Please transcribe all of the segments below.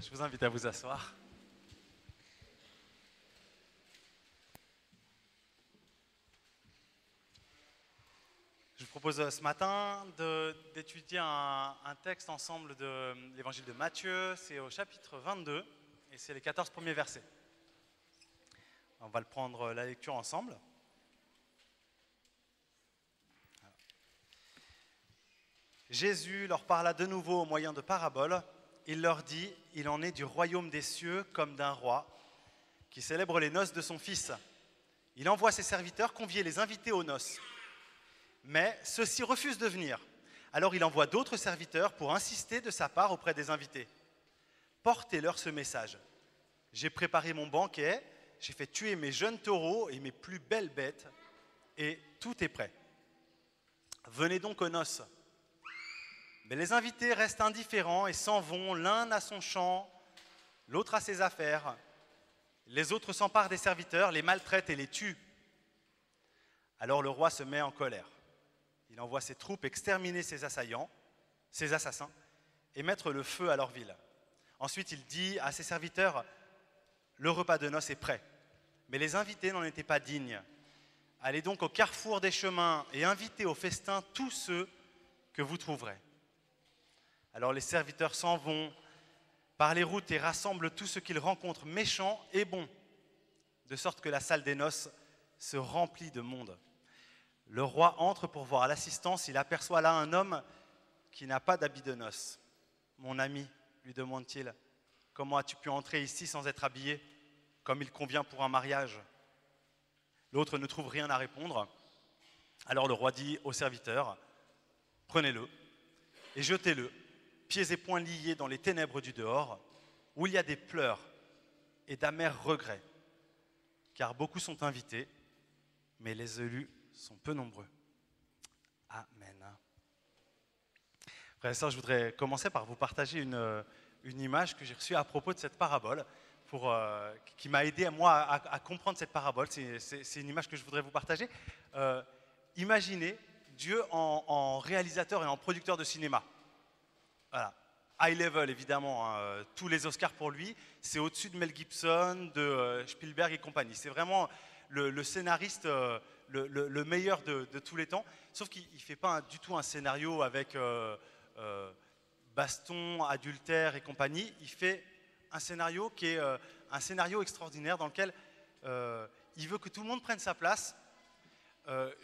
Je vous invite à vous asseoir. Je vous propose euh, ce matin d'étudier un, texte ensemble de l'évangile de Matthieu. C'est au chapitre 22 et c'est les 14 premiers versets. On va le prendre euh, la lecture ensemble. Jésus leur parla de nouveau au moyen de paraboles. Il leur dit, il en est du royaume des cieux comme d'un roi qui célèbre les noces de son fils. Il envoie ses serviteurs convier les invités aux noces. Mais ceux-ci refusent de venir. Alors il envoie d'autres serviteurs pour insister de sa part auprès des invités. Portez-leur ce message. J'ai préparé mon banquet, j'ai fait tuer mes jeunes taureaux et mes plus belles bêtes, et tout est prêt. Venez donc aux noces. Mais les invités restent indifférents et s'en vont, l'un à son champ, l'autre à ses affaires. Les autres s'emparent des serviteurs, les maltraitent et les tuent. Alors le roi se met en colère. Il envoie ses troupes exterminer ses assaillants, ses assassins, et mettre le feu à leur ville. Ensuite, il dit à ses serviteurs, le repas de noces est prêt. Mais les invités n'en étaient pas dignes. Allez donc au carrefour des chemins et invitez au festin tous ceux que vous trouverez. Alors les serviteurs s'en vont par les routes et rassemblent tout ce qu'ils rencontrent, méchants et bons, de sorte que la salle des noces se remplit de monde. Le roi entre pour voir l'assistance, il aperçoit là un homme qui n'a pas d'habit de noces. Mon ami, lui demande-t-il, comment as-tu pu entrer ici sans être habillé, comme il convient pour un mariage? L'autre ne trouve rien à répondre. Alors le roi dit au serviteur, prenez-le et jetez-le, pieds et poings liés dans les ténèbres du dehors, où il y a des pleurs et d'amers regrets, car beaucoup sont invités, mais les élus sont peu nombreux. Amen. Frères et sœurs, je voudrais commencer par vous partager une, une image que j'ai reçue à propos de cette parabole, pour, euh, qui m'a aidé moi à, à comprendre cette parabole. C'est- une image que je voudrais vous partager. Euh, imaginez Dieu en réalisateur et en producteur de cinéma. Voilà. High level, évidemment. hein, euh, Tous les Oscars pour lui. C'est au-dessus de Mel Gibson, de euh, Spielberg et compagnie. C'est vraiment le, scénariste euh, le, le- le meilleur de, tous les temps. Sauf qu'il ne fait pas du tout un scénario avec baston, adultère et compagnie. Il fait un scénario qui est un scénario extraordinaire dans lequel il veut que tout le monde prenne sa place,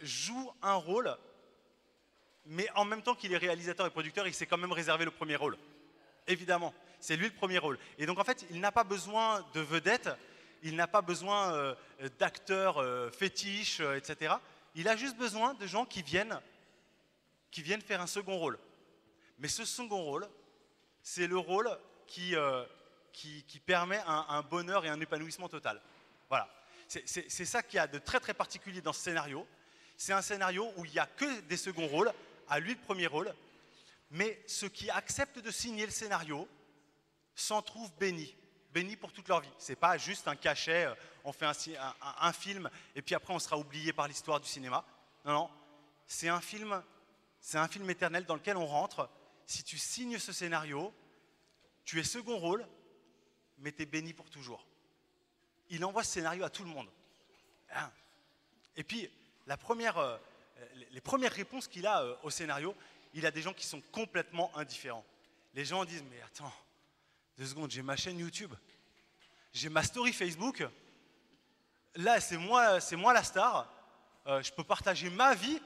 joue un rôle mais en même temps qu'il est réalisateur et producteur, il s'est quand même réservé le premier rôle. Évidemment, c'est lui le premier rôle. Et donc en fait, il n'a pas besoin de vedettes, il n'a pas besoin euh, d'acteurs euh, fétiches, euh, etc. Il a juste besoin de gens qui viennent, qui viennent faire un second rôle. Mais ce second rôle, c'est le rôle qui, qui, permet un, un bonheur et un épanouissement total. Voilà. C'est ça qu'il y a de très très particulier dans ce scénario. C'est un scénario où il n'y a que des seconds rôles, à lui le premier rôle, mais ceux qui acceptent de signer le scénario s'en trouvent bénis, bénis pour toute leur vie. C'est pas juste un cachet, euh, on fait un, film et puis après on sera oublié par l'histoire du cinéma. Non, non, c'est un film, c'est un film éternel dans lequel on rentre. Si tu signes ce scénario, tu es second rôle, mais tu es béni pour toujours. Il envoie ce scénario à tout le monde. Hein. Et puis, la première, euh, les- les premières réponses qu'il a euh, au scénario, il a des gens qui sont complètement indifférents. Les gens disent, mais attends, deux secondes, j'ai ma chaîne YouTube, j'ai ma story Facebook, là c'est moi, c'est moi la star, euh, je peux partager ma vie,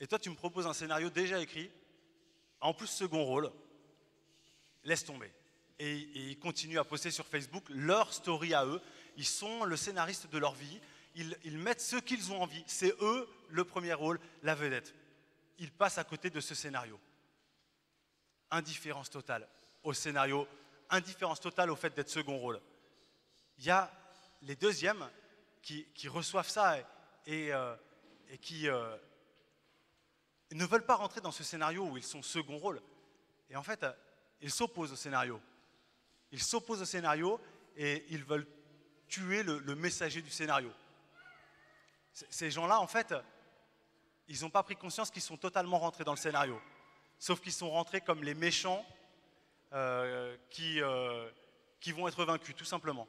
et toi tu me proposes un scénario déjà écrit, en plus second rôle, laisse tomber. Et ils continuent à poster sur Facebook leur story à eux. Ils sont le scénariste de leur vie. Ils, mettent ce qu'ils ont envie. C'est eux le premier rôle, la vedette. Ils passent à côté de ce scénario. Indifférence totale au scénario, indifférence totale au fait d'être second rôle. Il y a les deuxièmes qui, reçoivent ça et, euh, qui euh, ne veulent pas rentrer dans ce scénario où ils sont second rôle. Et en fait, ils s'opposent au scénario. Ils s'opposent au scénario et ils veulent tuer le messager du scénario. Ces gens-là, en fait, ils n'ont pas pris conscience qu'ils sont totalement rentrés dans le scénario. Sauf qu'ils sont rentrés comme les méchants euh, qui, euh, qui vont être vaincus, tout simplement.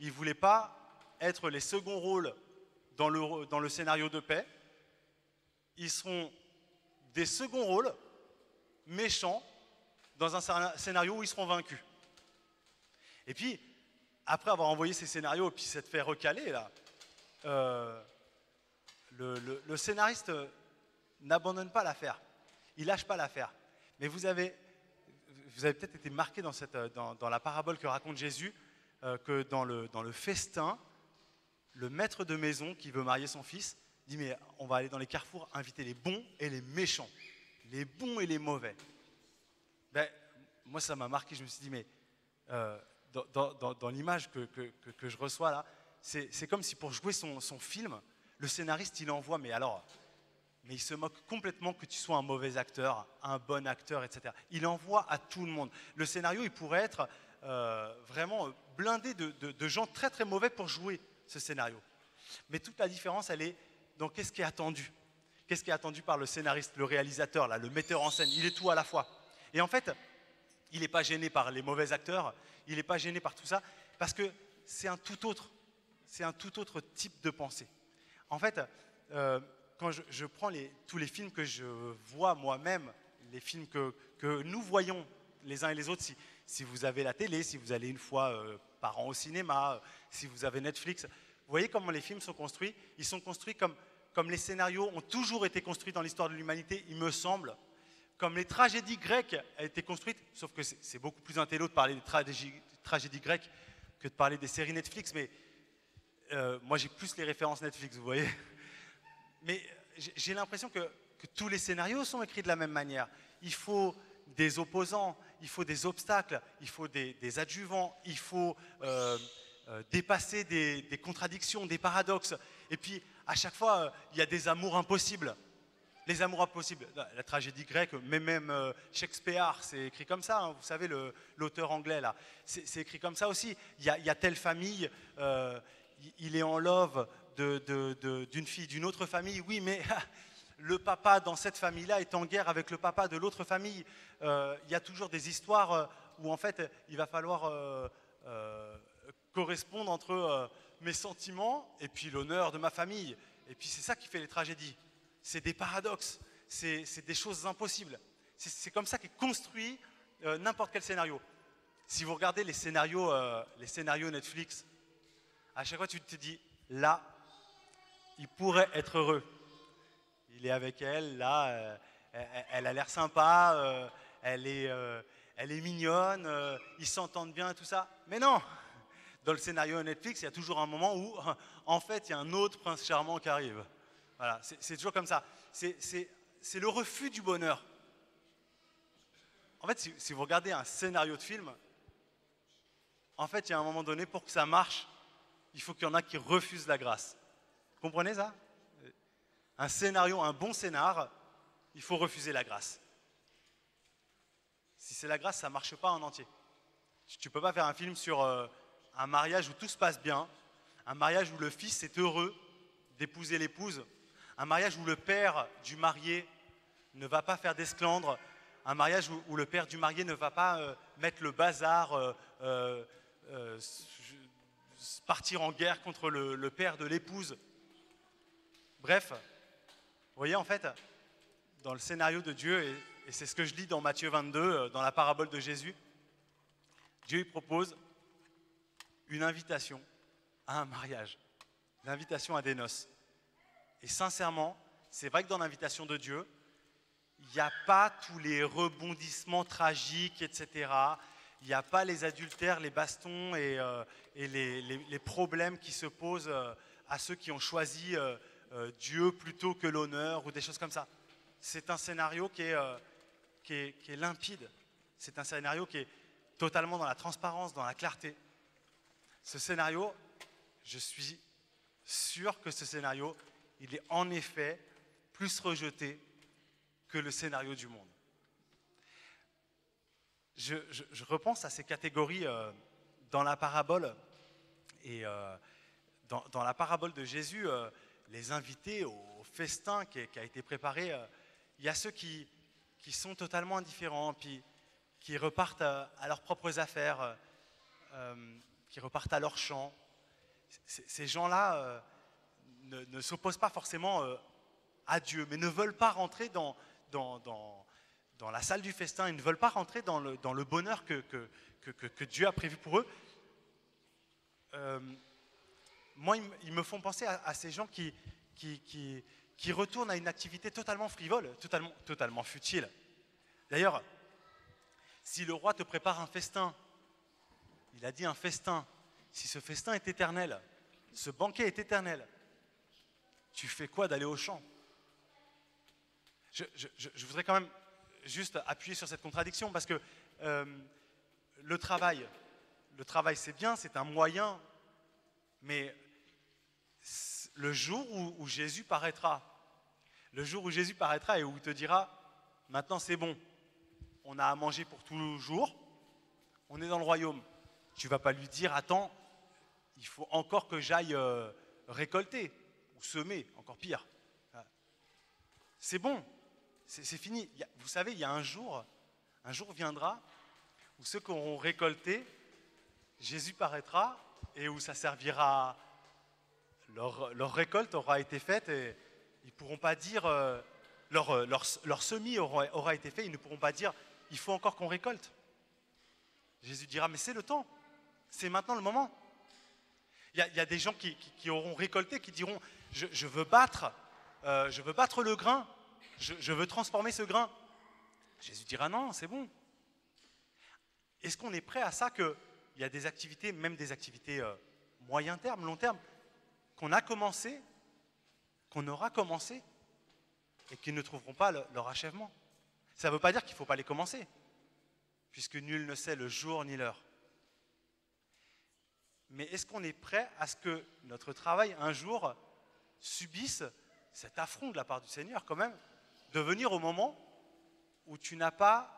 Ils ne voulaient pas être les seconds rôles dans le, dans le scénario de paix. Ils seront des seconds rôles méchants dans un scénario où ils seront vaincus. Et puis, après avoir envoyé ces scénarios et puis s'être fait recaler, là, euh, le, scénariste n'abandonne pas l'affaire. Il lâche pas l'affaire. Mais vous avez, vous avez peut-être été marqué dans, cette, dans, dans, la parabole que raconte Jésus, euh, que dans le, dans le festin, le maître de maison qui veut marier son fils dit mais on va aller dans les carrefours inviter les bons et les méchants, les bons et les mauvais. Ben, moi ça m'a marqué, je me suis dit mais euh, dans, l'image que, que, je reçois là, c'est comme si pour jouer son, son, film, le scénariste il envoie, mais alors, mais il se moque complètement que tu sois un mauvais acteur, un bon acteur, etc. Il envoie à tout le monde. Le scénario il pourrait être euh, vraiment blindé de, de gens très très mauvais pour jouer ce scénario. Mais toute la différence, elle est dans qu'est-ce qui est attendu. Qu'est-ce qui est attendu par le scénariste, le réalisateur, là, le metteur en scène. Il est tout à la fois. Et en fait, il n'est pas gêné par les mauvais acteurs, il n'est pas gêné par tout ça, parce que c'est un tout autre, c'est un tout autre type de pensée. En fait, euh, quand je, prends tous les films que je vois moi-même, les films que, nous voyons les uns et les autres, si, vous avez la télé, si vous allez une fois euh, par an au cinéma, si vous avez Netflix, vous voyez comment les films sont construits. Ils sont construits comme, les scénarios ont toujours été construits dans l'histoire de l'humanité, il me semble. Comme les tragédies grecques ont été construites, sauf que c'est beaucoup plus intello de parler des tragédies, grecques que de parler des séries Netflix, mais euh, moi j'ai plus les références Netflix, vous voyez. Mais j'ai l'impression que, tous les scénarios sont écrits de la même manière. Il faut des opposants, il faut des obstacles, il faut des, adjuvants, il faut euh, euh, dépasser des, contradictions, des paradoxes. Et puis à chaque fois, il y a des amours impossibles les amours impossibles, la, tragédie grecque, mais même Shakespeare, c'est écrit comme ça, hein, vous savez, l'auteur anglais là, c'est écrit comme ça aussi. Il y a, telle famille, il est en love d'une fille d'une autre famille, oui, mais le papa dans cette famille-là est en guerre avec le papa de l'autre famille. Euh, il y a toujours des histoires où en fait il va falloir correspondre entre mes sentiments et puis l'honneur de ma famille. Et puis c'est ça qui fait les tragédies c'est des paradoxes, c'est des choses impossibles. C'est comme ça qu'est construit euh, n'importe quel scénario. Si vous regardez euh, les scénarios Netflix, à chaque fois tu te dis, là, il pourrait être heureux. Il est avec elle, là, euh, elle, a l'air sympa, elle, est, elle est mignonne, ils s'entendent bien, tout ça. Mais non, dans le scénario Netflix, il y a toujours un moment où, en fait, il y a un autre prince charmant qui arrive. Voilà, c'est toujours comme ça. C'est le refus du bonheur. En fait, si, vous regardez un scénario de film, en fait, il y a un moment donné, pour que ça marche, il faut qu'il y en a qui refusent la grâce. Vous comprenez ça? Un scénario, un bon scénar, il faut refuser la grâce. Si c'est la grâce, ça ne marche pas en entier. Tu ne peux pas faire un film sur euh, un mariage où tout se passe bien, un mariage où le fils est heureux d'épouser l'épouse, un mariage où le père du marié ne va pas faire d'esclandre, un mariage où, le père du marié ne va pas euh, mettre le bazar, euh, partir en guerre contre le, père de l'épouse. Bref, vous voyez en fait, dans le scénario de Dieu, et, et c'est ce que je lis dans Matthieu 22, dans la parabole de Jésus, Dieu propose une invitation à un mariage, l'invitation à des noces. Et sincèrement, c'est vrai que dans l'invitation de Dieu, il n'y a pas tous les rebondissements tragiques, etc. Il n'y a pas les adultères, les bastons et, euh, les, problèmes qui se posent euh, à ceux qui ont choisi euh, Dieu plutôt que l'honneur ou des choses comme ça. C'est un scénario qui qui est limpide. C'est un scénario qui est totalement dans la transparence, dans la clarté. Ce scénario, je suis sûr que ce scénario, il est en effet plus rejeté que le scénario du monde. Je, repense à ces catégories euh, dans la parabole. Et euh, dans, la parabole de Jésus, euh, les invités au, festin qui, a été préparé, il y a ceux qui, sont totalement indifférents, puis qui repartent à, leurs propres affaires. qui repartent à leur champ. ces gens-là ne, s'opposent pas forcément à Dieu, mais ne veulent pas rentrer dans, la salle du festin, ils ne veulent pas rentrer dans le, dans bonheur que, Dieu a prévu pour eux. moi, ils, me font penser à, ces gens qui, retournent à une activité totalement frivole, totalement, totalement futile. D'ailleurs, si le roi te prépare un festin, il a dit un festin, si ce festin est éternel, ce banquet est éternel, tu fais quoi d'aller au champ? Je, voudrais quand même juste appuyer sur cette contradiction parce que euh, le travail, le travail c'est bien, c'est un moyen, mais le jour où, Jésus paraîtra, le jour où Jésus paraîtra et où il te dira, maintenant c'est bon, on a à manger pour toujours, on est dans le royaume. Tu vas pas lui dire, attends, il faut encore que j'aille euh, récolter ou semer, encore pire. C'est bon, c'est fini. Vous savez, il y a un jour, un jour viendra où ceux qui auront récolté, Jésus paraîtra et où ça servira leur, récolte aura été faite et ils ne pourront pas dire, euh, leur, leur, semis aura, été fait, ils ne pourront pas dire, il faut encore qu'on récolte. Jésus dira, mais c'est le temps, c'est maintenant le moment. Il y, a, des gens qui, auront récolté, qui diront, je, veux battre, euh, je veux battre le grain, je, veux transformer ce grain. Jésus dira, non, c'est bon. Est-ce qu'on est prêt à ça qu'il y a des activités, même des activités euh, moyen terme, long terme, qu'on a commencé, qu'on aura commencé, et qui ne trouveront pas leur achèvement? Ça ne veut pas dire qu'il ne faut pas les commencer, puisque nul ne sait le jour ni l'heure. Mais est-ce qu'on est prêt à ce que notre travail, un jour, subisse cet affront de la part du Seigneur, quand même, de venir au moment où tu n'as pas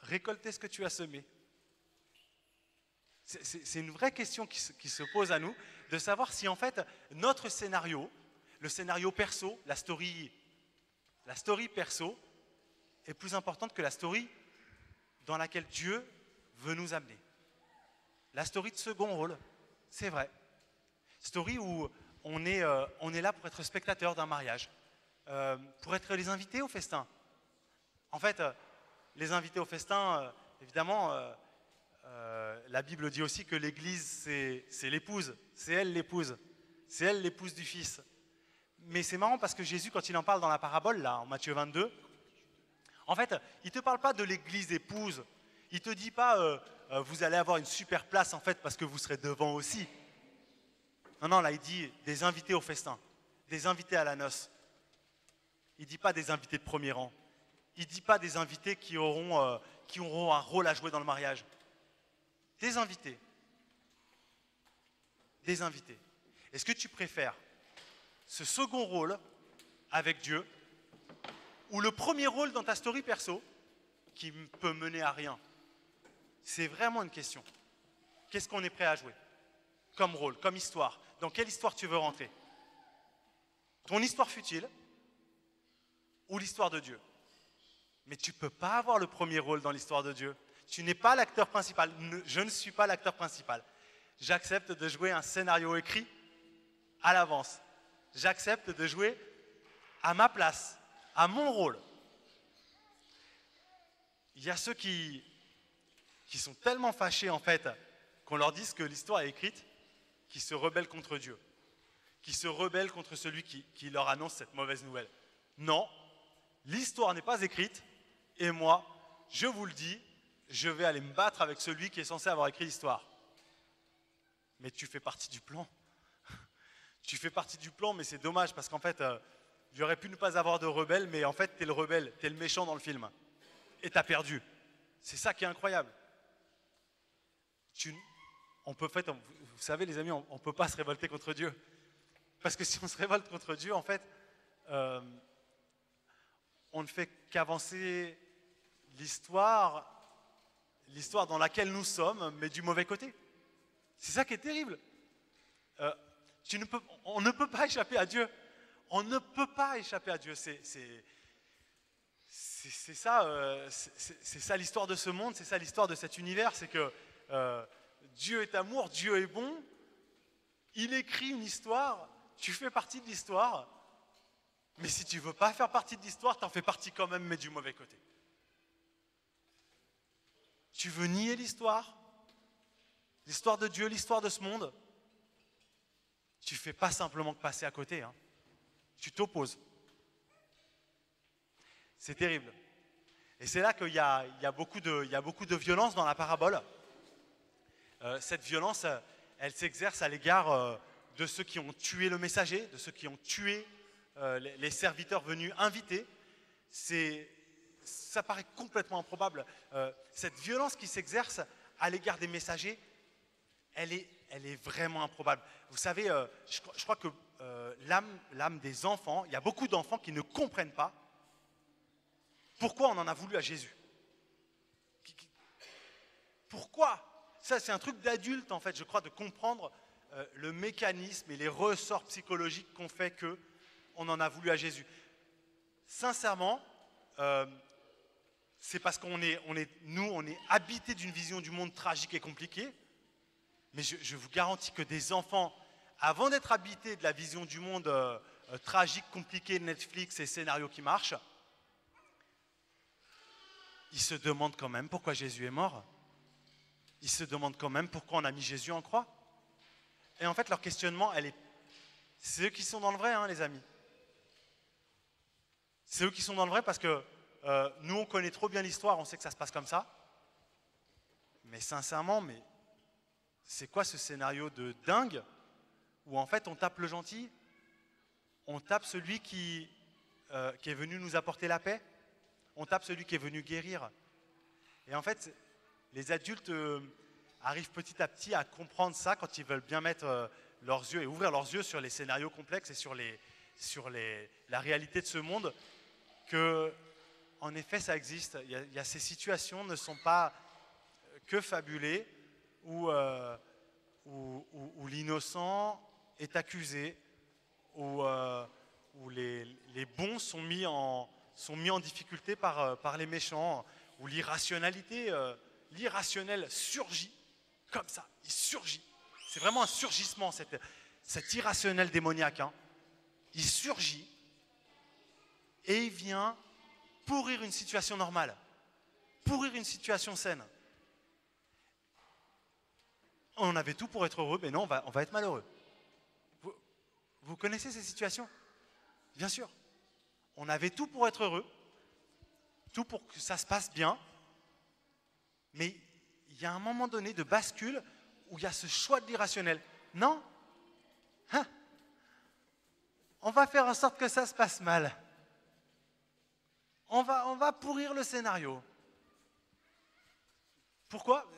récolté ce que tu as semé c'est une vraie question qui se, pose à nous, de savoir si en fait notre scénario, le scénario perso, la story, la story perso, est plus importante que la story dans laquelle Dieu veut nous amener. La story de second rôle, c'est vrai. Story où on est, euh, on est là pour être spectateur d'un mariage, euh, pour être les invités au festin. En fait, euh, les invités au festin, évidemment, la Bible dit aussi que l'Église, c'est l'épouse, c'est elle l'épouse, c'est elle l'épouse du Fils. Mais c'est marrant parce que Jésus, quand il en parle dans la parabole, là, en Matthieu 22, en fait, il ne te parle pas de l'Église épouse. Il ne te dit pas, vous allez avoir une super place, en fait, parce que vous serez devant aussi. Non, non, là, il dit des invités au festin, des invités à la noce. Il ne dit pas des invités de premier rang. Il ne dit pas des invités qui auront, qui auront un rôle à jouer dans le mariage des invités. Des invités. Est-ce que tu préfères ce second rôle avec Dieu ou le premier rôle dans ta story perso qui peut mener à rien? C'est vraiment une question. Qu'est-ce qu'on est prêt à jouer comme rôle, comme histoire Dans quelle histoire tu veux rentrer? Ton histoire futile ou l'histoire de Dieu? Mais tu ne peux pas avoir le premier rôle dans l'histoire de Dieu. Tu n'es pas l'acteur principal. Je ne suis pas l'acteur principal. J'accepte de jouer un scénario écrit à l'avance. J'accepte de jouer à ma place, à mon rôle. Il y a ceux qui, qui sont tellement fâchés en fait qu'on leur dise que l'histoire est écrite, qui se rebellent contre Dieu, qui se rebellent contre celui qui, qui leur annonce cette mauvaise nouvelle. Non, l'histoire n'est pas écrite, et moi, je vous le dis, je vais aller me battre avec celui qui est censé avoir écrit l'histoire. Mais tu fais partie du plan. tu fais partie du plan, mais c'est dommage parce qu'en fait, euh, j'aurais pu ne pas avoir de rebelle, mais en fait, tu es le rebelle, tu es le méchant dans le film. Et tu as perdu. C'est ça qui est incroyable. Tu, on peut, fait, vous savez, les amis, on ne peut pas se révolter contre Dieu. Parce que si on se révolte contre Dieu, en fait, euh, on ne fait qu'avancer l'histoire l'histoire dans laquelle nous sommes, mais du mauvais côté. C'est ça qui est terrible. Euh, on ne peut pas échapper à Dieu. On ne peut pas échapper à Dieu. C'est ça, euh, c'est ça l'histoire de ce monde, c'est ça l'histoire de cet univers. C'est que Dieu est amour, Dieu est bon. Il écrit une histoire, tu fais partie de l'histoire. Mais si tu veux pas faire partie de l'histoire, tu en fais partie quand même, mais du mauvais côté. Tu veux nier l'histoire, l'histoire de Dieu, l'histoire de ce monde? Tu fais pas simplement que passer à côté. Hein. Tu t'opposes. C'est terrible. Et c'est là qu'il y, a, beaucoup de violence dans la parabole. Euh, cette violence, elle s'exerce à l'égard euh, de ceux qui ont tué le messager, de ceux qui ont tué euh, les serviteurs venus invités. ça paraît complètement improbable. cette violence qui s'exerce à l'égard des messagers, elle est, elle est vraiment improbable. Vous savez, je, crois que l'âme des enfants, il y a beaucoup d'enfants qui ne comprennent pas pourquoi on en a voulu à Jésus Pourquoi Ça, c'est un truc d'adulte, en fait, je crois, de comprendre euh, le mécanisme et les ressorts psychologiques qu'on fait que on en a voulu à Jésus. Sincèrement, euh, c'est parce qu'on est, on est, nous, on est habité d'une vision du monde tragique et compliquée. Mais je, vous garantis que des enfants, avant d'être habités de la vision du monde euh, tragique, compliqué, Netflix et scénarios qui marchent, ils se demandent quand même pourquoi Jésus est mort. Ils se demandent quand même pourquoi on a mis Jésus en croix. Et en fait, leur questionnement, elle est... c'est eux qui sont dans le vrai, hein, les amis. C'est eux qui sont dans le vrai parce que euh, nous, on connaît trop bien l'histoire, on sait que ça se passe comme ça. Mais sincèrement, mais c'est quoi ce scénario de dingue où en fait on tape le gentil, on tape celui qui, euh, qui est venu nous apporter la paix on tape celui qui est venu guérir. Et en fait, les adultes euh, arrivent petit à petit à comprendre ça quand ils veulent bien mettre euh, leurs yeux et ouvrir leurs yeux sur les scénarios complexes et sur, les, sur les, la réalité de ce monde, que en effet ça existe. Il y a, ces situations ne sont pas que fabulées où, euh, où, l'innocent est accusé, où, où les, les, bons sont mis en, sont mis en difficulté par, euh, par les méchants, où l'irrationalité, euh, l'irrationnel surgit comme ça, il surgit. C'est vraiment un surgissement, cet irrationnel démoniaque. Hein. Il surgit et il vient pourrir une situation normale, pourrir une situation saine. On avait tout pour être heureux, mais non, on va, être malheureux. Vous connaissez ces situations? Bien sûr. On avait tout pour être heureux, tout pour que ça se passe bien, mais il y a un moment donné de bascule où il y a ce choix de l'irrationnel. Non hein On va faire en sorte que ça se passe mal. On va, on va pourrir le scénario. Pourquoi?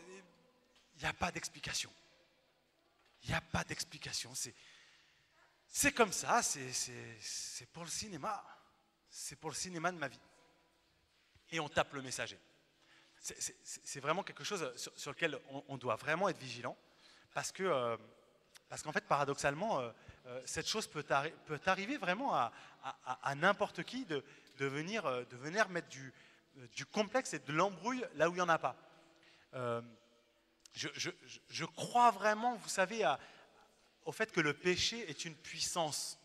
Il n'y a pas d'explication. Il n'y a pas d'explication. C'est comme ça, c'est pour le cinéma c'est pour le cinéma de ma vie. Et on tape le messager. C'est vraiment quelque chose sur, lequel on, doit vraiment être vigilant, parce que euh, parce qu'en fait, paradoxalement, euh, euh, cette chose peut, arriver vraiment à, n'importe qui de, venir, de venir mettre du, du complexe et de l'embrouille là où il n'y en a pas. Je, je, je, crois vraiment, vous savez, au fait que le péché est une puissance.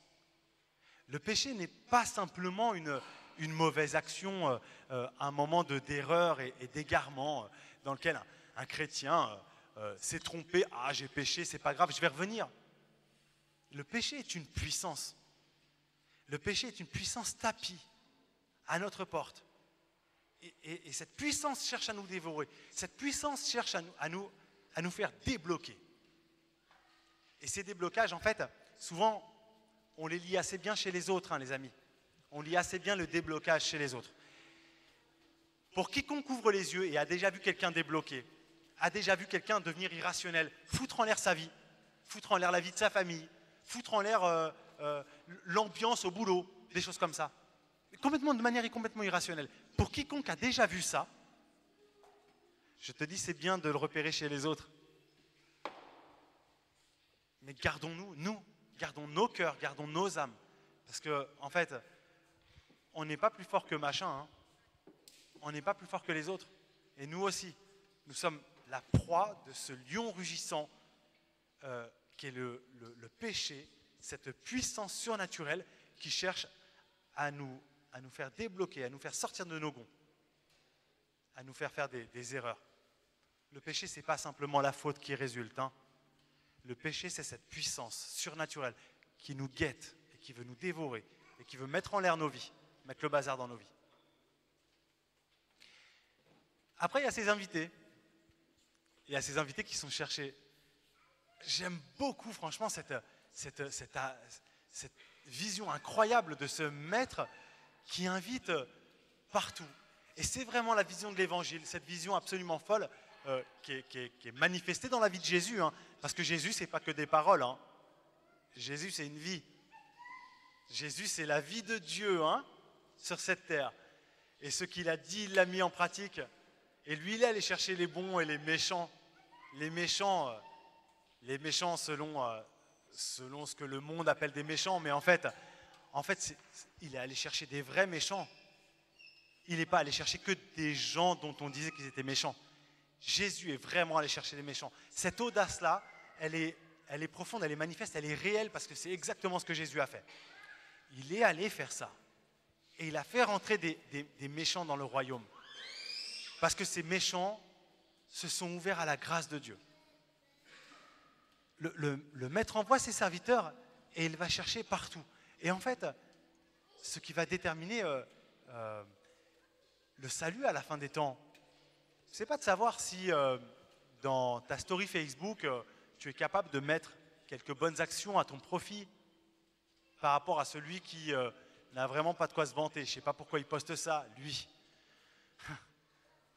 Le péché n'est pas simplement une, mauvaise action, euh, euh, un moment d'erreur et, d'égarement euh, dans lequel un, chrétien s'est trompé, ah j'ai péché, c'est pas grave, je vais revenir. Le péché est une puissance. Le péché est une puissance tapis à notre porte. Et, cette puissance cherche à nous dévorer. Cette puissance cherche à nous, à nous faire débloquer. Et ces déblocages, en fait, souvent, on les lit assez bien chez les autres, hein, les amis. On lit assez bien le déblocage chez les autres. Pour quiconque ouvre les yeux et a déjà vu quelqu'un débloquer, a déjà vu quelqu'un devenir irrationnel, foutre en l'air sa vie, foutre en l'air la vie de sa famille, foutre en l'air euh, euh, l'ambiance au boulot, des choses comme ça. Complètement, de manière complètement irrationnelle. Pour quiconque a déjà vu ça, je te dis, c'est bien de le repérer chez les autres. Mais gardons-nous, nous, gardons nos cœurs, gardons nos âmes. Parce que, en fait, on n'est pas plus fort que machin. Hein. On n'est pas plus fort que les autres. Et nous aussi, nous sommes la proie de ce lion rugissant euh, qui est le, péché, cette puissance surnaturelle qui cherche à nous, à nous faire débloquer, à nous faire sortir de nos gonds, à nous faire faire des, erreurs. Le péché, ce n'est pas simplement la faute qui résulte. Hein. Le péché, c'est cette puissance surnaturelle qui nous guette et qui veut nous dévorer et qui veut mettre en l'air nos vies, mettre le bazar dans nos vies. Après, il y a ces invités. Il y a ces invités qui sont cherchés. J'aime beaucoup, franchement, cette, cette, cette, vision incroyable de ce maître qui invite partout. Et c'est vraiment la vision de l'évangile, cette vision absolument folle euh, qui, est, manifestée dans la vie de Jésus. Hein. parce que Jésus, ce n'est pas que des paroles. Hein. Jésus, c'est une vie. Jésus, c'est la vie de Dieu hein, sur cette terre. Et ce qu'il a dit, il l'a mis en pratique. Et lui, il est allé chercher les bons et les méchants. Les méchants, euh, les méchants selon, euh, selon ce que le monde appelle des méchants. Mais en fait, en fait il est allé chercher des vrais méchants. Il n'est pas allé chercher que des gens dont on disait qu'ils étaient méchants. Jésus est vraiment allé chercher des méchants. Cette audace-là, elle est, elle est profonde, elle est manifeste, elle est réelle parce que c'est exactement ce que Jésus a fait. Il est allé faire ça. Et il a fait rentrer des, méchants dans le royaume. Parce que ces méchants se sont ouverts à la grâce de Dieu. Le, maître envoie ses serviteurs et il va chercher partout. Et en fait, ce qui va déterminer euh, euh, le salut à la fin des temps, c'est pas de savoir si euh, dans ta story Facebook, tu es capable de mettre quelques bonnes actions à ton profit par rapport à celui qui n'a vraiment pas de quoi se vanter. Je ne sais pas pourquoi il poste ça, lui.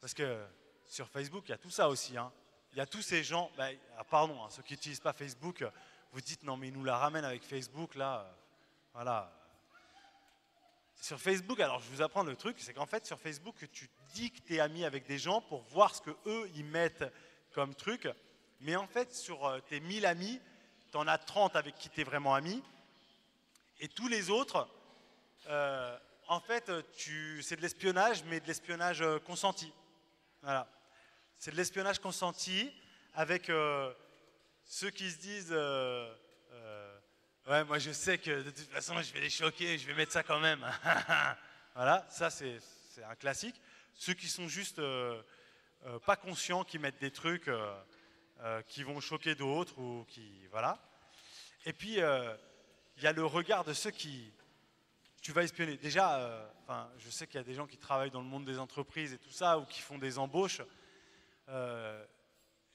Parce que sur Facebook, il y a tout ça aussi. Hein. Il y a tous ces gens, bah, ah, pardon, hein, ceux qui n'utilisent pas Facebook, vous dites non mais ils nous la ramènent avec Facebook, là, euh, voilà. Sur Facebook, alors je vous apprends le truc, c'est qu'en fait sur Facebook, tu dis que tu es ami avec des gens pour voir ce que eux ils mettent comme truc, mais en fait sur euh, tes 1000 amis, tu en as 30 avec qui tu es vraiment ami, et tous les autres, euh, en fait, c'est de l'espionnage, mais de l'espionnage consenti. Voilà. C'est de l'espionnage consenti avec euh, ceux qui se disent euh, euh, Ouais, moi je sais que de toute façon je vais les choquer, je vais mettre ça quand même. voilà, ça c'est un classique. Ceux qui sont juste pas conscients, qui mettent des trucs qui vont choquer d'autres ou qui. Voilà. Et puis il y a le regard de ceux qui, tu vas espionner. Déjà, euh, je sais qu'il y a des gens qui travaillent dans le monde des entreprises et tout ça, ou qui font des embauches. Euh,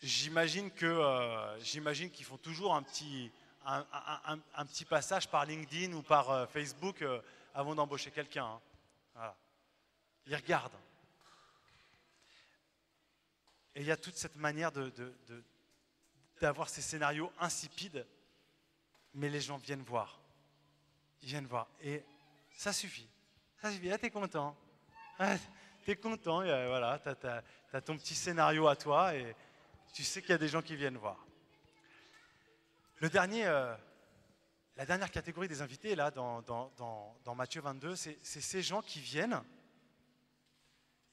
j'imagine que euh, j'imagine qu'ils font toujours un petit, un, petit passage par LinkedIn ou par Facebook avant d'embaucher quelqu'un. Hein. Ils regardent. Et il y a toute cette manière de, d'avoir ces scénarios insipides, mais les gens viennent voir. Ils viennent voir. Et ça suffit. Ça suffit. Là, tu es content. Ah, tu es content. voilà, tu as, ton petit scénario à toi et tu sais qu'il y a des gens qui viennent voir. Le dernier, euh, la dernière catégorie des invités, là, dans, Matthieu 22, c'est ces gens qui viennent.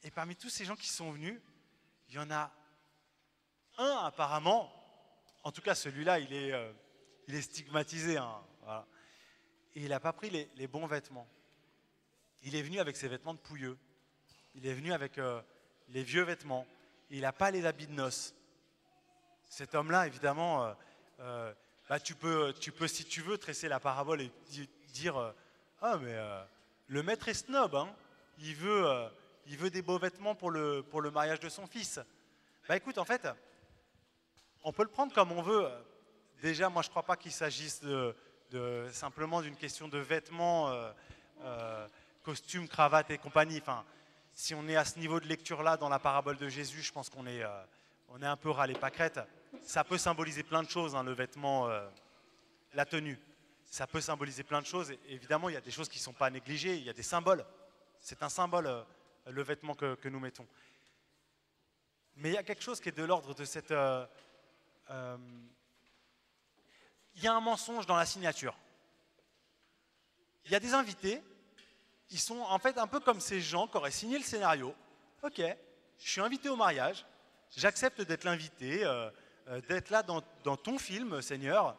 Et parmi tous ces gens qui sont venus, il y en a un apparemment, en tout cas celui-là, il, est, euh, il est stigmatisé. Hein, et il n'a pas pris les, bons vêtements. Il est venu avec ses vêtements de pouilleux. Il est venu avec euh, les vieux vêtements. Il n'a pas les habits de noces. Cet homme-là, évidemment, euh, euh, bah, tu, peux, si tu veux, tresser la parabole et dire Ah, mais le maître est snob. Hein. il, veut, il veut des beaux vêtements pour le, pour le mariage de son fils. Bah écoute, en fait, on peut le prendre comme on veut. Déjà, moi, je ne crois pas qu'il s'agisse de, simplement d'une question de vêtements, euh, euh, costumes, cravates et compagnie. Enfin, si on est à ce niveau de lecture-là dans la parabole de Jésus, je pense qu'on est, euh, on est un peu râlé pâquerette. Ça peut symboliser plein de choses, hein, le vêtement, la tenue. Ça peut symboliser plein de choses. évidemment, il y a des choses qui ne sont pas négligées. Il y a des symboles. C'est un symbole, le vêtement que, nous mettons. Mais il y a quelque chose qui est de l'ordre de cette il y a un mensonge dans la signature. Il y a des invités, ils sont en fait un peu comme ces gens qui auraient signé le scénario. Ok, je suis invité au mariage, J'accepte d'être l'invité, euh, euh, d'être là dans, ton film, Seigneur,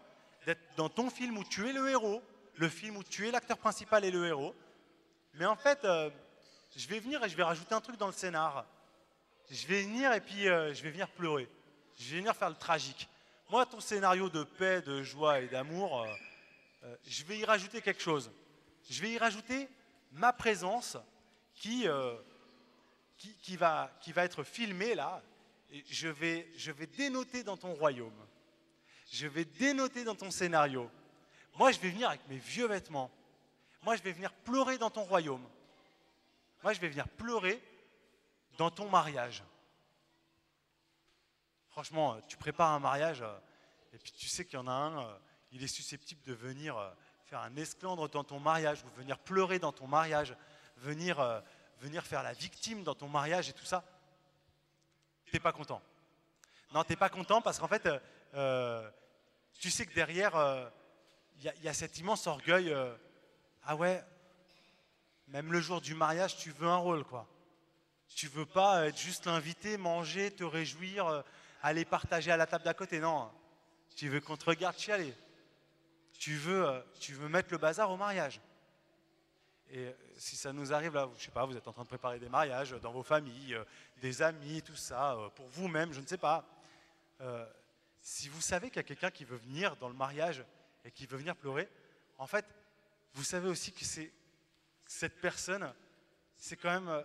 d'être dans ton film où tu es le héros, le film où tu es l'acteur principal et le héros. Mais en fait, euh, je vais venir et je vais rajouter un truc dans le scénar. Je vais venir et puis je vais venir pleurer. Je vais venir faire le tragique. Moi, ton scénario de paix, de joie et d'amour, euh, euh, je vais y rajouter quelque chose. Je vais y rajouter ma présence qui, euh, va, être filmée là. Je vais dénoter dans ton royaume. Je vais dénoter dans ton scénario. Moi, je vais venir avec mes vieux vêtements. Moi, je vais venir pleurer dans ton royaume. Moi, je vais venir pleurer dans ton mariage. Franchement, euh, tu prépares un mariage euh, et puis tu sais qu'il y en a un, euh, il est susceptible de venir faire un esclandre dans ton mariage ou venir pleurer dans ton mariage, venir, venir faire la victime dans ton mariage et tout ça. T'es pas content. Non, t'es pas content parce qu'en fait, tu sais que derrière, il y, a- cet immense orgueil. ah ouais, même le jour du mariage, tu veux un rôle, quoi. Tu veux pas être juste l'invité, manger, te réjouir, aller partager à la table d'à côté. Non, tu veux qu'on te regarde chialer. Tu veux, euh, tu veux mettre le bazar au mariage. Et euh, si ça nous arrive là, je sais pas, vous êtes en train de préparer des mariages dans vos familles, euh, des amis, tout ça, euh, pour vous-même, je ne sais pas. Euh, si vous savez qu'il y a quelqu'un qui veut venir dans le mariage et qui veut venir pleurer, en fait, vous savez aussi que c'est cette personne, c'est quand même, euh,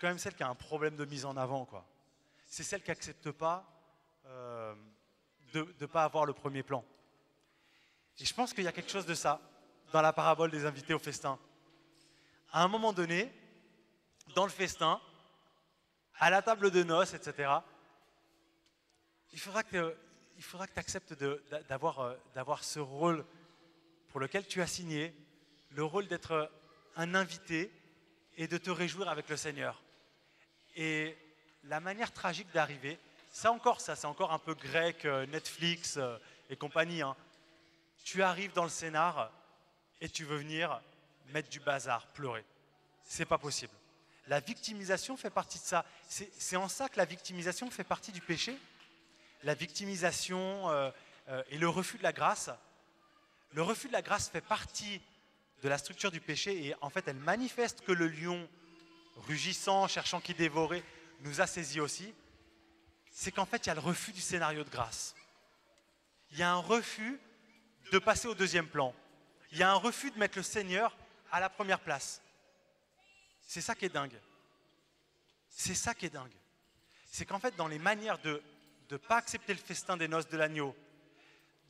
quand même celle qui a un problème de mise en avant. C'est celle qui n'accepte pas euh, de ne pas avoir le premier plan. Et je pense qu'il y a quelque chose de ça dans la parabole des invités au festin. À un moment donné, dans le festin, à la table de noces, etc., il faudra que, il faudra que tu acceptes euh, d'avoir ce rôle pour lequel tu as signé, le rôle d'être un invité et de te réjouir avec le Seigneur. Et la manière tragique d'arriver, ça encore, ça c'est encore un peu grec, euh, Netflix euh, et compagnie. hein. Tu arrives dans le scénar et tu veux venir mettre du bazar, pleurer. C'est pas possible. La victimisation fait partie de ça. C'est c'est en ça que la victimisation fait partie du péché. La victimisation euh, et le refus de la grâce. Le refus de la grâce fait partie de la structure du péché et en fait elle manifeste que le lion rugissant, cherchant qui dévorer, nous a saisis aussi. C'est qu'en fait il y a le refus du scénario de grâce. Il y a un refus de passer au deuxième plan. Il y a un refus de mettre le Seigneur à la première place. C'est ça qui est dingue. C'est ça qui est dingue. C'est qu'en fait, dans les manières de ne pas accepter le festin des noces de l'agneau,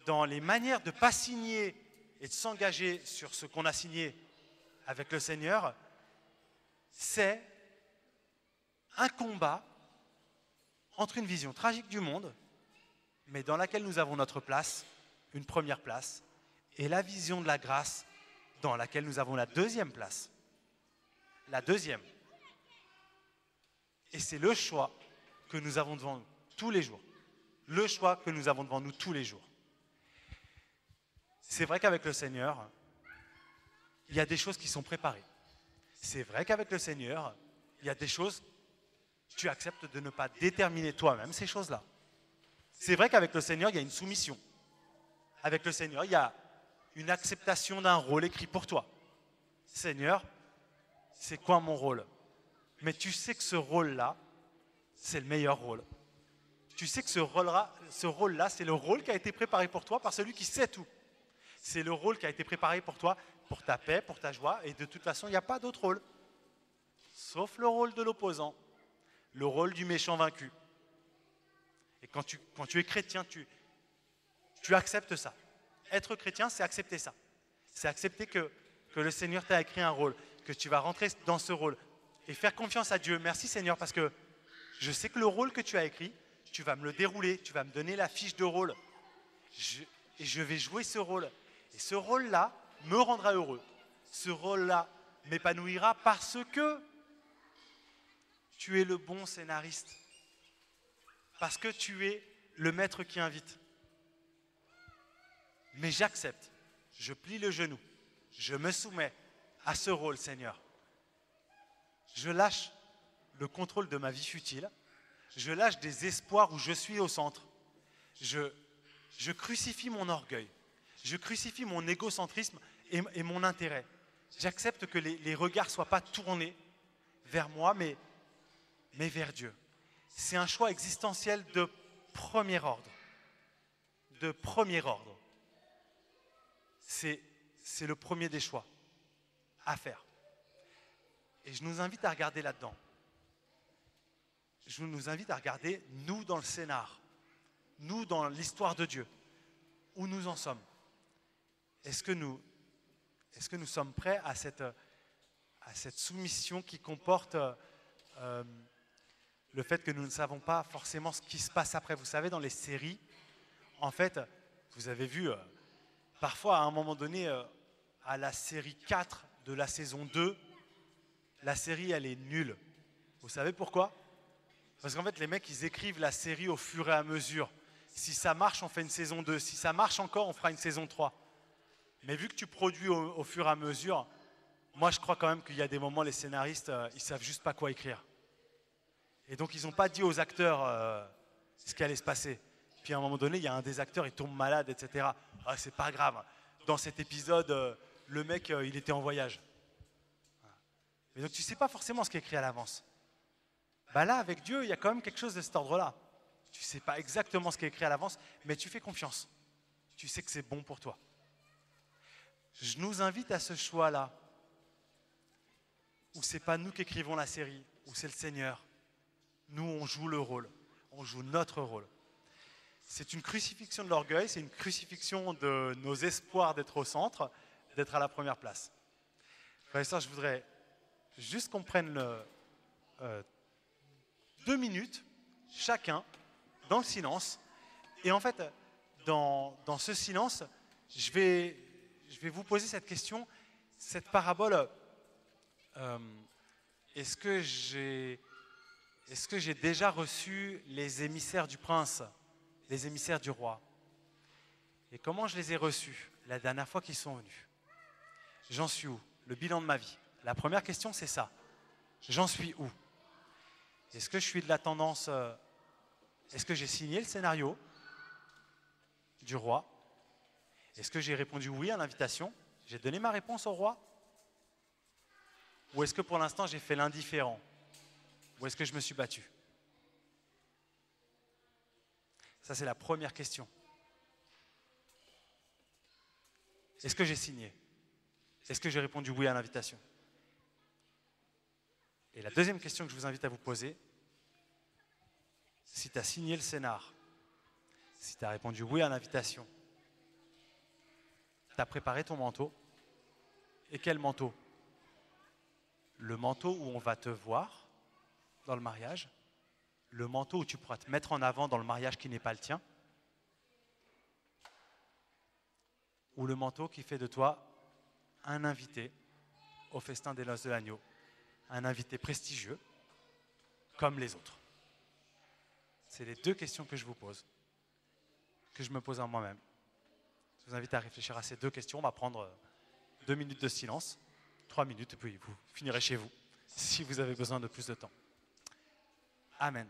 dans les manières de ne pas signer et de s'engager sur ce qu'on a signé avec le Seigneur, c'est un combat entre une vision tragique du monde, mais dans laquelle nous avons notre place, une première place, et la vision de la grâce dans laquelle nous avons la deuxième place. La deuxième. Et c'est le choix que nous avons devant nous tous les jours. Le choix que nous avons devant nous tous les jours. C'est vrai qu'avec le Seigneur, il y a des choses qui sont préparées. C'est vrai qu'avec le Seigneur, il y a des choses, tu acceptes de ne pas déterminer toi-même ces choses-là. C'est vrai qu'avec le Seigneur, il y a une soumission. Avec le Seigneur, il y a une acceptation d'un rôle écrit pour toi. Seigneur, c'est quoi mon rôle? Mais tu sais que ce rôle-là, c'est le meilleur rôle. Tu sais que ce rôle-là, ce rôle-là, c'est le rôle qui a été préparé pour toi par celui qui sait tout. C'est le rôle qui a été préparé pour toi, pour ta paix, pour ta joie, et de toute façon, il n'y a pas d'autre rôle. Sauf le rôle de l'opposant, le rôle du méchant vaincu. Et quand tu, quand tu es chrétien, tu, tu acceptes ça. Être chrétien, c'est accepter ça. C'est accepter que, que le Seigneur t'a écrit un rôle, que tu vas rentrer dans ce rôle et faire confiance à Dieu. Merci Seigneur, parce que je sais que le rôle que tu as écrit, tu vas me le dérouler, tu vas me donner la fiche de rôle. Et je vais jouer ce rôle. Et ce rôle-là me rendra heureux. Ce rôle-là m'épanouira parce que tu es le bon scénariste. Parce que tu es le maître qui invite. Mais j'accepte. Je plie le genou. Je me soumets à ce rôle, Seigneur. Je lâche le contrôle de ma vie futile. Je lâche des espoirs où je suis au centre. Je, crucifie mon orgueil. Je crucifie mon égocentrisme et, et mon intérêt. J'accepte que les, les regards ne soient pas tournés vers moi, mais, mais vers Dieu. C'est un choix existentiel de premier ordre. De premier ordre. C'est le premier des choix à faire. Et je nous invite à regarder là-dedans. Je nous invite à regarder nous dans le scénar, nous dans l'histoire de Dieu, où nous en sommes. Est-ce que nous, est-ce que nous sommes prêts à cette, à cette soumission qui comporte euh, le fait que nous ne savons pas forcément ce qui se passe après Vous savez, dans les séries, en fait, vous avez vu, euh, parfois à un moment donné, euh, à la série 4 de la saison 2, la série, elle est nulle. Vous savez pourquoi? Parce qu'en fait, les mecs, ils écrivent la série au fur et à mesure. Si ça marche, on fait une saison 2. Si ça marche encore, on fera une saison 3. Mais vu que tu produis au, fur et à mesure, moi, je crois quand même qu'il y a des moments, les scénaristes, euh, ils savent juste pas quoi écrire. Et donc, ils n'ont pas dit aux acteurs euh, ce qui allait se passer. Puis à un moment donné, il y a un des acteurs, il tombe malade, etc. Ah, c'est pas grave. Dans cet épisode, euh, le mec, euh, il était en voyage. Mais donc tu ne sais pas forcément ce qui est écrit à l'avance. Bah là, avec Dieu, il y a quand même quelque chose de cet ordre-là. Tu ne sais pas exactement ce qui est écrit à l'avance, mais tu fais confiance. Tu sais que c'est bon pour toi. Je nous invite à ce choix-là, où c'est pas nous qui écrivons la série, où c'est le Seigneur. Nous, on joue le rôle, on joue notre rôle. C'est une crucifixion de l'orgueil, c'est une crucifixion de nos espoirs d'être au centre, d'être à la première place. Je voudrais juste qu'on prenne euh, deux minutes, chacun, dans le silence. Et en fait, dans, ce silence, je vais, je vais vous poser cette question, cette parabole. Euh, est-ce que j'ai est-ce que j'ai déjà reçu les émissaires du prince, les émissaires du roi? Et comment je les ai reçus la dernière fois qu'ils sont venus? J'en suis où? Le bilan de ma vie. La première question, c'est ça. J'en suis où? Est-ce que je suis de la tendance... Euh, est-ce que j'ai signé le scénario du roi? Est-ce que j'ai répondu oui à l'invitation? J'ai donné ma réponse au roi? Ou est-ce que pour l'instant j'ai fait l'indifférent? Ou est-ce que je me suis battu? Ça, c'est la première question. Est-ce que j'ai signé? Est-ce que j'ai répondu oui à l'invitation? Et la deuxième question que je vous invite à vous poser, si tu as signé le scénar, si tu as répondu oui à l'invitation, tu as préparé ton manteau. Et quel manteau? Le manteau où on va te voir dans le mariage, le manteau où tu pourras te mettre en avant dans le mariage qui n'est pas le tien, ou le manteau qui fait de toi un invité au festin des noces de l'agneau, un invité prestigieux, comme les autres C'est les deux questions que je vous pose, que je me pose à moi-même. Je vous invite à réfléchir à ces deux questions. On va prendre deux minutes de silence, trois minutes, et puis vous finirez chez vous, si vous avez besoin de plus de temps. Amen.